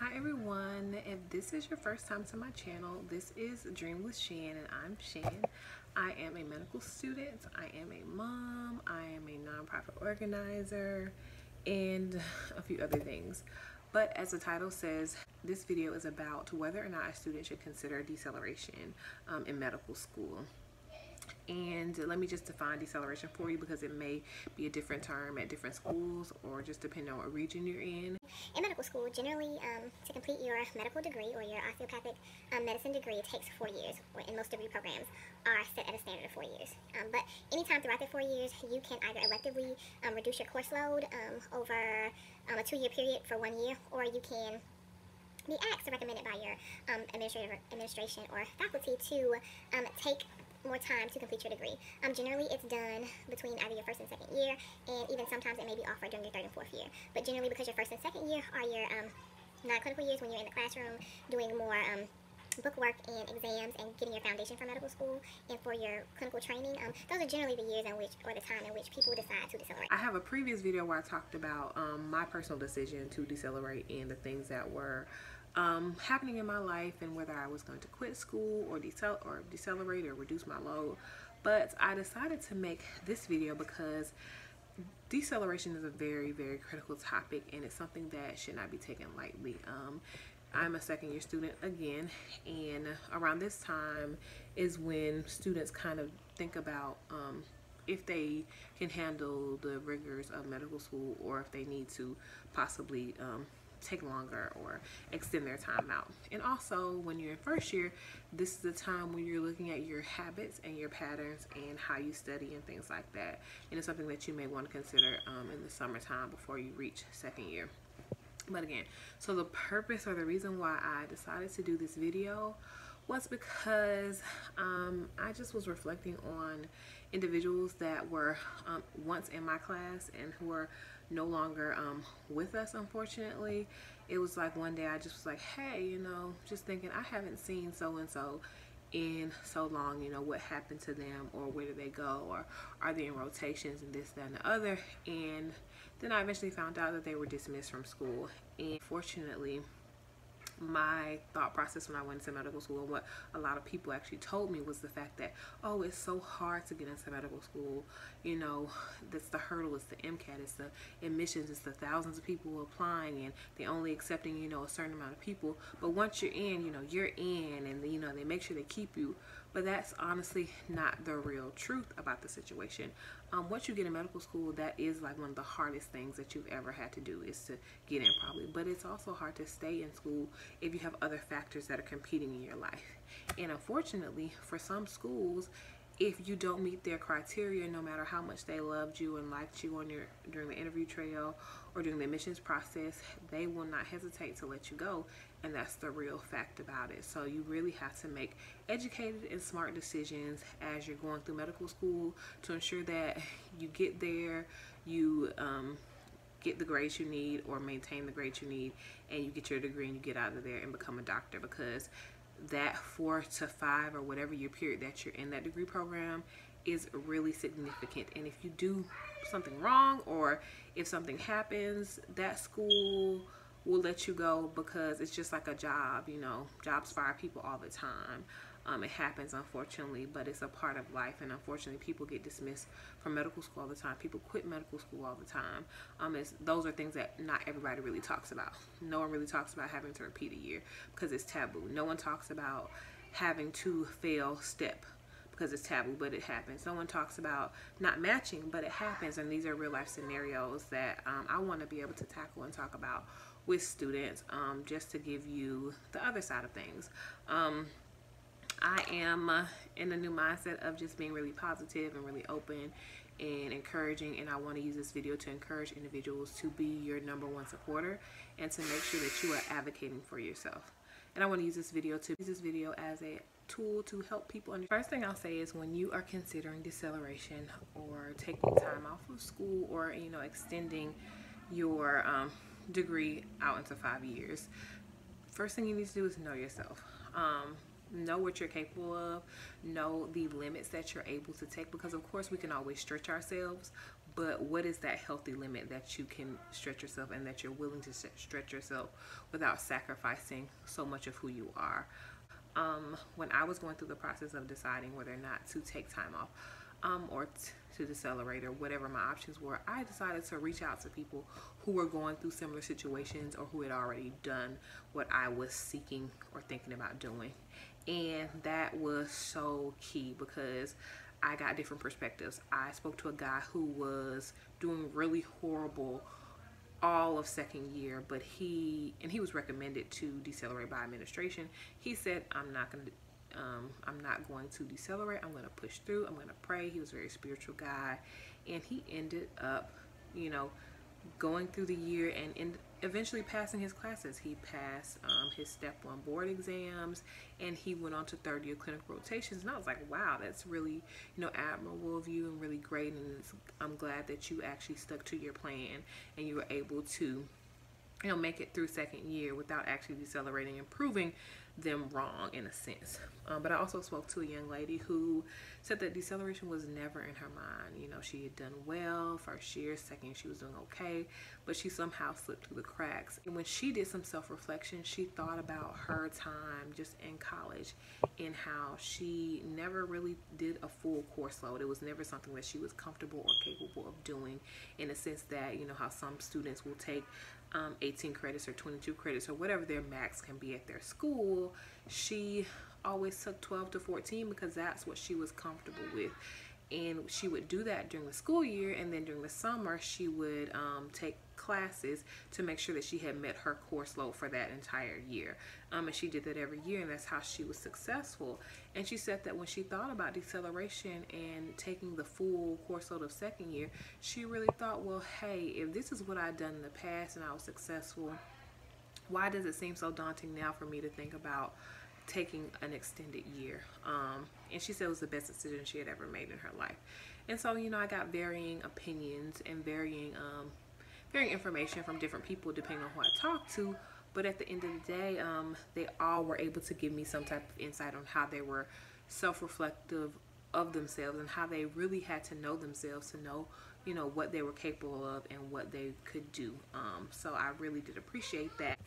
Hi everyone, if this is your first time to my channel, this is Dream with Shan and I'm Shan. I am a medical student, I am a mom, I am a nonprofit organizer, and a few other things. But as the title says, this video is about whether or not a student should consider deceleration um, in medical school and let me just define deceleration for you because it may be a different term at different schools or just depending on what region you're in. In medical school, generally um, to complete your medical degree or your osteopathic um, medicine degree it takes four years, or in most degree programs are set at a standard of four years. Um, but anytime throughout the four years, you can either electively um, reduce your course load um, over um, a two-year period for one year, or you can be asked or recommended by your um, administrative administration or faculty to um, take more time to complete your degree. Um, generally, it's done between either your first and second year, and even sometimes it may be offered during your third and fourth year. But generally, because your first and second year are your um, non-clinical years when you're in the classroom doing more um, book work and exams and getting your foundation for medical school and for your clinical training, um, those are generally the years in which, or the time in which people decide to decelerate. I have a previous video where I talked about um, my personal decision to decelerate and the things that were um, happening in my life and whether I was going to quit school or, decel or decelerate or reduce my load. But I decided to make this video because deceleration is a very, very critical topic and it's something that should not be taken lightly. Um, I'm a second year student again and around this time is when students kind of think about um, if they can handle the rigors of medical school or if they need to possibly um, take longer or extend their time out. And also when you're in first year, this is the time when you're looking at your habits and your patterns and how you study and things like that. And it's something that you may want to consider um, in the summertime before you reach second year. But again, so the purpose or the reason why I decided to do this video was because um, I just was reflecting on individuals that were um, once in my class and who are no longer um, with us unfortunately. It was like one day I just was like hey you know just thinking I haven't seen so and so in so long you know what happened to them or where did they go or are they in rotations and this that and the other. And then I eventually found out that they were dismissed from school. And fortunately my thought process when I went into medical school and what a lot of people actually told me was the fact that oh it's so hard to get into medical school. You know that's the hurdle it's the MCAT it's the admissions it's the thousands of people applying and they're only accepting you know a certain amount of people. But once you're in you know you're in and you know they make sure they keep you but that's honestly not the real truth about the situation. Um, once you get in medical school that is like one of the hardest things that you've ever had to do is to get in probably. But it's also hard to stay in school if you have other factors that are competing in your life. And unfortunately for some schools if you don't meet their criteria no matter how much they loved you and liked you on your during the interview trail or during the admissions process they will not hesitate to let you go and that's the real fact about it. So you really have to make educated and smart decisions as you're going through medical school to ensure that you get there you um, get the grades you need or maintain the grades you need and you get your degree and you get out of there and become a doctor because that four to five or whatever your period that you're in that degree program is really significant. And if you do something wrong or if something happens that school will let you go because it's just like a job you know jobs fire people all the time um, it happens unfortunately but it's a part of life and unfortunately people get dismissed from medical school all the time people quit medical school all the time um, those are things that not everybody really talks about no one really talks about having to repeat a year because it's taboo no one talks about having to fail step because it's taboo, but it happens. No one talks about not matching, but it happens, and these are real life scenarios that um, I want to be able to tackle and talk about with students um, just to give you the other side of things. Um, I am uh, in a new mindset of just being really positive and really open and encouraging and I want to use this video to encourage individuals to be your number one supporter and to make sure that you are advocating for yourself. And I want to use this video to use this video as a tool to help people. And first thing I'll say is when you are considering deceleration or taking time off of school or you know extending your um, degree out into five years, first thing you need to do is know yourself. Um, know what you're capable of know the limits that you're able to take because of course we can always stretch ourselves but what is that healthy limit that you can stretch yourself and that you're willing to stretch yourself without sacrificing so much of who you are? Um, when i was going through the process of deciding whether or not to take time off um, or to decelerate or whatever my options were i decided to reach out to people who were going through similar situations or who had already done what i was seeking or thinking about doing and that was so key because I got different perspectives. I spoke to a guy who was doing really horrible all of second year, but he and he was recommended to decelerate by administration. He said, "I'm not going to." Um, I'm not going to decelerate. I'm going to push through. I'm going to pray. He was a very spiritual guy, and he ended up, you know, going through the year and in, eventually passing his classes. He passed um, his step one board exams and he went on to third year clinical rotations. And I was like, wow, that's really, you know, admirable of you and really great. And I'm glad that you actually stuck to your plan and you were able to, you know, make it through second year without actually decelerating and proving them wrong in a sense. Um, but I also spoke to a young lady who said that deceleration was never in her mind. You know, she had done well first year, second she was doing okay, but she somehow slipped through the cracks. And when she did some self-reflection, she thought about her time just in college and how she never really did a full course load. It was never something that she was comfortable or capable of doing in a sense that, you know, how some students will take um, 18 credits or 22 credits or whatever their max can be at their school, she always took 12 to 14 because that's what she was comfortable with. And she would do that during the school year, and then during the summer, she would um, take classes to make sure that she had met her course load for that entire year. Um, and she did that every year, and that's how she was successful. And she said that when she thought about deceleration and taking the full course load of second year, she really thought, well, hey, if this is what I'd done in the past and I was successful, why does it seem so daunting now for me to think about taking an extended year? Um, and she said it was the best decision she had ever made in her life. And so, you know, I got varying opinions and varying um, varying information from different people depending on who I talked to. But at the end of the day, um, they all were able to give me some type of insight on how they were self-reflective of themselves and how they really had to know themselves to know, you know, what they were capable of and what they could do. Um, so I really did appreciate that.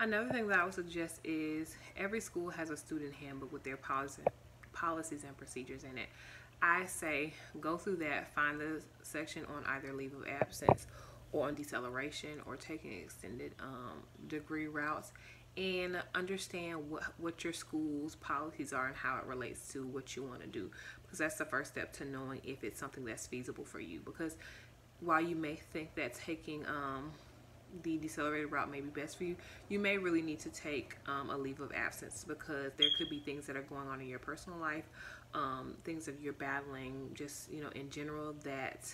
Another thing that I would suggest is every school has a student handbook with their policies and procedures in it. I say go through that, find the section on either leave of absence or on deceleration or taking extended um, degree routes and understand what, what your school's policies are and how it relates to what you want to do. Because that's the first step to knowing if it's something that's feasible for you. Because while you may think that taking um, the decelerated route may be best for you, you may really need to take um, a leave of absence because there could be things that are going on in your personal life, um, things that you're battling just, you know, in general that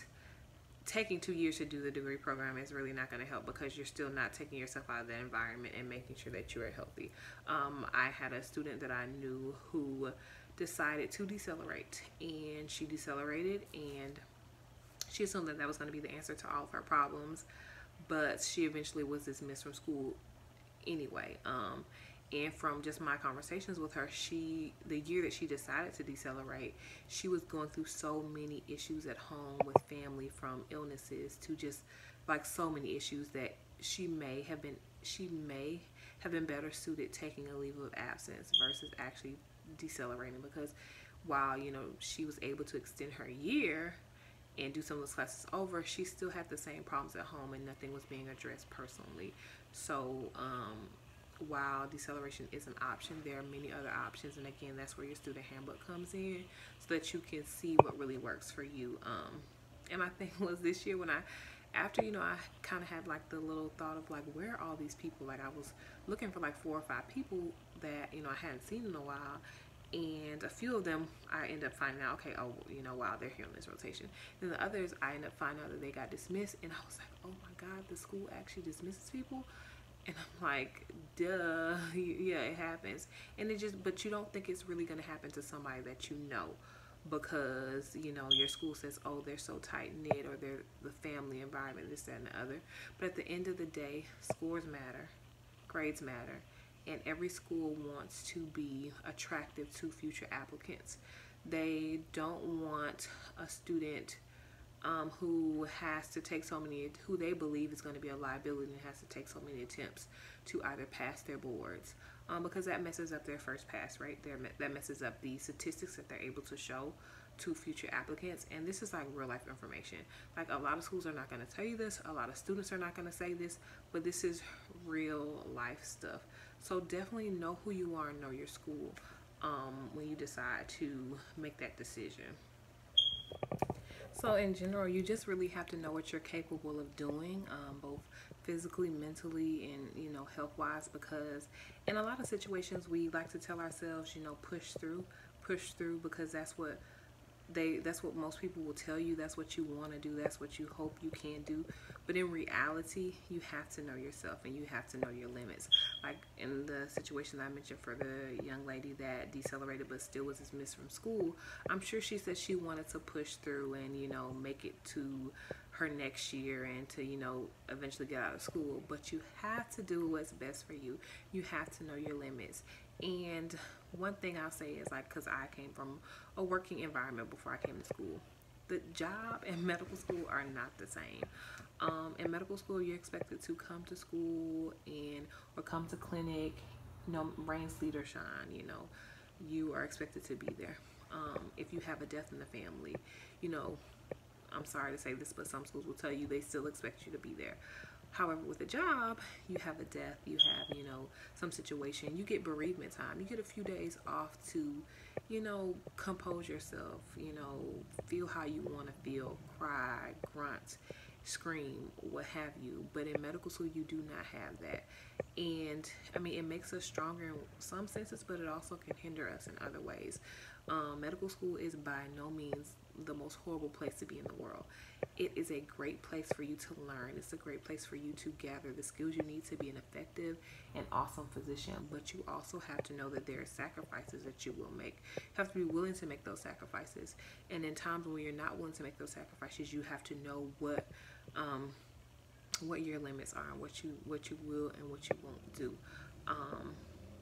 taking two years to do the degree program is really not going to help because you're still not taking yourself out of that environment and making sure that you are healthy. Um, I had a student that I knew who decided to decelerate and she decelerated and she assumed that that was going to be the answer to all of her problems but she eventually was dismissed from school anyway um, and from just my conversations with her she the year that she decided to decelerate she was going through so many issues at home with family from illnesses to just like so many issues that she may have been she may have been better suited taking a leave of absence versus actually decelerating because while you know she was able to extend her year and do some of those classes over she still had the same problems at home and nothing was being addressed personally. So um while deceleration is an option, there are many other options. And again, that's where your student handbook comes in so that you can see what really works for you. Um, and my thing was this year when I, after, you know, I kind of had like the little thought of like, where are all these people? Like I was looking for like four or five people that, you know, I hadn't seen in a while. And a few of them I end up finding out, okay, oh, you know, wow, they're here on this rotation. And the others I end up finding out that they got dismissed. And I was like, oh my God, the school actually dismisses people and I'm like, duh, yeah, it happens. And it just, but you don't think it's really going to happen to somebody that you know because, you know, your school says, oh, they're so tight knit or they're the family environment, this, that, and the other. But at the end of the day, scores matter, grades matter, and every school wants to be attractive to future applicants. They don't want a student um, who has to take so many, who they believe is going to be a liability and has to take so many attempts to either pass their boards um, because that messes up their first pass, right? There, that messes up the statistics that they're able to show to future applicants. And this is like real life information. Like a lot of schools are not going to tell you this, a lot of students are not going to say this, but this is real life stuff. So definitely know who you are and know your school um, when you decide to make that decision. So in general, you just really have to know what you're capable of doing, um, both physically, mentally, and you know, health-wise. Because in a lot of situations, we like to tell ourselves, you know, push through, push through, because that's what they that's what most people will tell you that's what you want to do that's what you hope you can do. But in reality you have to know yourself and you have to know your limits. Like in the situation i mentioned for the young lady that decelerated but still was dismissed from school i'm sure she said she wanted to push through and you know make it to her next year and to you know eventually get out of school. But you have to do what's best for you. You have to know your limits. And one thing I'll say is like, because I came from a working environment before I came to school, the job and medical school are not the same. Um, in medical school, you're expected to come to school and or come to clinic, you know, rain, sleet, or shine. You know, you are expected to be there. Um, if you have a death in the family, you know, I'm sorry to say this, but some schools will tell you they still expect you to be there. However, with a job, you have a death, you have, you know, some situation, you get bereavement time. You get a few days off to, you know, compose yourself, you know, feel how you want to feel, cry, grunt, scream, what have you. But in medical school, you do not have that. And I mean, it makes us stronger in some senses, but it also can hinder us in other ways. Um, medical school is by no means the most horrible place to be in the world. It is a great place for you to learn. It's a great place for you to gather the skills you need to be an effective and awesome physician. But you also have to know that there are sacrifices that you will make. You have to be willing to make those sacrifices. And in times when you're not willing to make those sacrifices, you have to know what um, what your limits are and what you what you will and what you won't do. Um,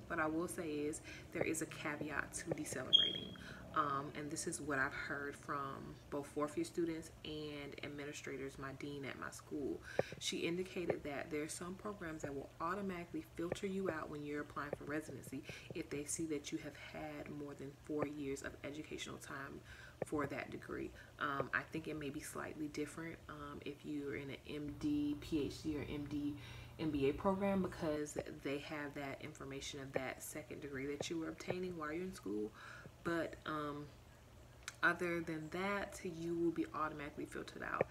what I will say is there is a caveat to decelerating. Um, and this is what I've heard from both fourth year students and administrators, my dean at my school. She indicated that there are some programs that will automatically filter you out when you're applying for residency if they see that you have had more than four years of educational time for that degree. Um, I think it may be slightly different um, if you're in an MD, PhD, or MD MBA program because they have that information of that second degree that you were obtaining while you're in school. But um, other than that, you will be automatically filtered out.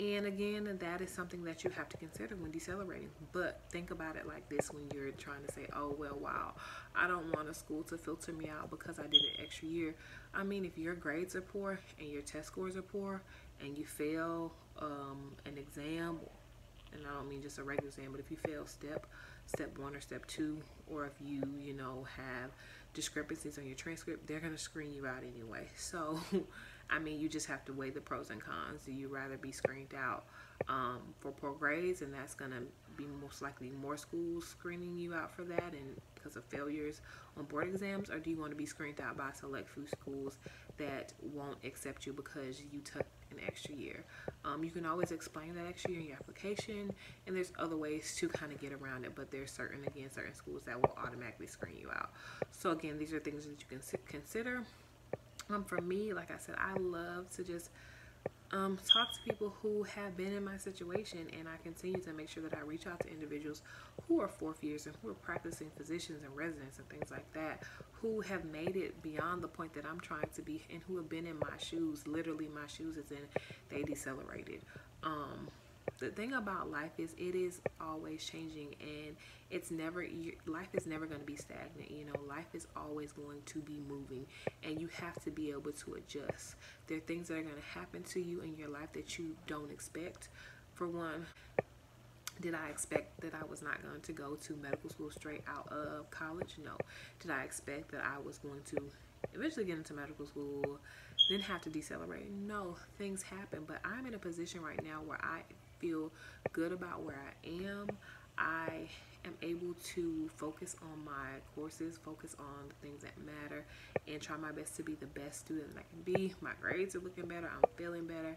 And again, that is something that you have to consider when decelerating. But think about it like this when you're trying to say, oh, well, wow, I don't want a school to filter me out because I did an extra year. I mean, if your grades are poor and your test scores are poor and you fail um, an exam and I don't mean just a regular exam, but if you fail step, step one or step two, or if you, you know, have discrepancies on your transcript, they're going to screen you out anyway. So, I mean, you just have to weigh the pros and cons. Do you rather be screened out um, for poor grades, and that's going to be most likely more schools screening you out for that and because of failures on board exams, or do you want to be screened out by select few schools that won't accept you because you took an extra year? Um, you can always explain that extra year in your application, and there's other ways to kind of get around it, but there's certain, again, certain schools that will automatically screen you out. So again, these are things that you can consider. Um, for me, like I said, I love to just um, talk to people who have been in my situation and I continue to make sure that I reach out to individuals who are fourth years and who are practicing physicians and residents and things like that who have made it beyond the point that I'm trying to be and who have been in my shoes. Literally my shoes is in they decelerated. Um, the thing about life is it is always changing and it's never you, life is never going to be stagnant you know life is always going to be moving and you have to be able to adjust there are things that are going to happen to you in your life that you don't expect for one did I expect that I was not going to go to medical school straight out of college? No. Did I expect that I was going to eventually get into medical school, then have to decelerate? No. Things happen, but I'm in a position right now where I feel good about where I am. I am able to focus on my courses, focus on the things that matter, and try my best to be the best student that I can be. My grades are looking better, I'm feeling better,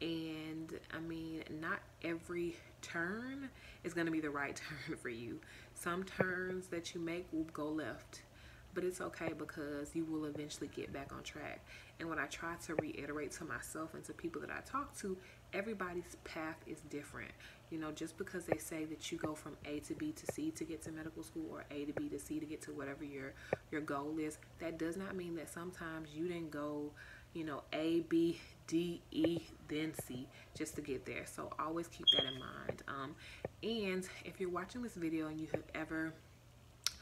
And I mean, not every turn is going to be the right turn for you. Some turns that you make will go left, but it's okay because you will eventually get back on track. And what I try to reiterate to myself and to people that I talk to, everybody's path is different. You know, just because they say that you go from A to B to C to get to medical school or A to B to C to get to whatever your your goal is, that does not mean that sometimes you didn't go, you know, A, B, D, E, then C just to get there. So always keep that in mind. Um, and if you're watching this video and you have ever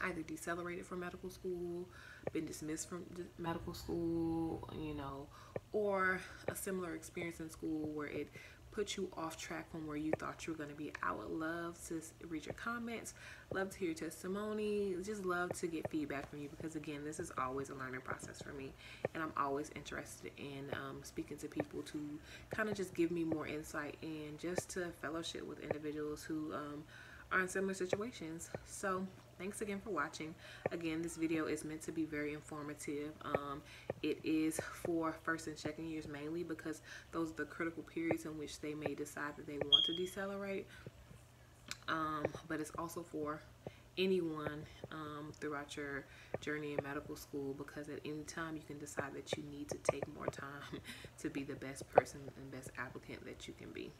either decelerated from medical school, been dismissed from medical school, you know, or a similar experience in school where it put you off track from where you thought you were going to be. I would love to read your comments, love to hear your testimony, just love to get feedback from you because again, this is always a learning process for me and I'm always interested in um, speaking to people to kind of just give me more insight and just to fellowship with individuals who um, are in similar situations. So thanks again for watching. Again, this video is meant to be very informative. Um, it is for first and second years mainly because those are the critical periods in which they may decide that they want to decelerate. Um, but it's also for anyone um, throughout your journey in medical school because at any time you can decide that you need to take more time to be the best person and best applicant that you can be.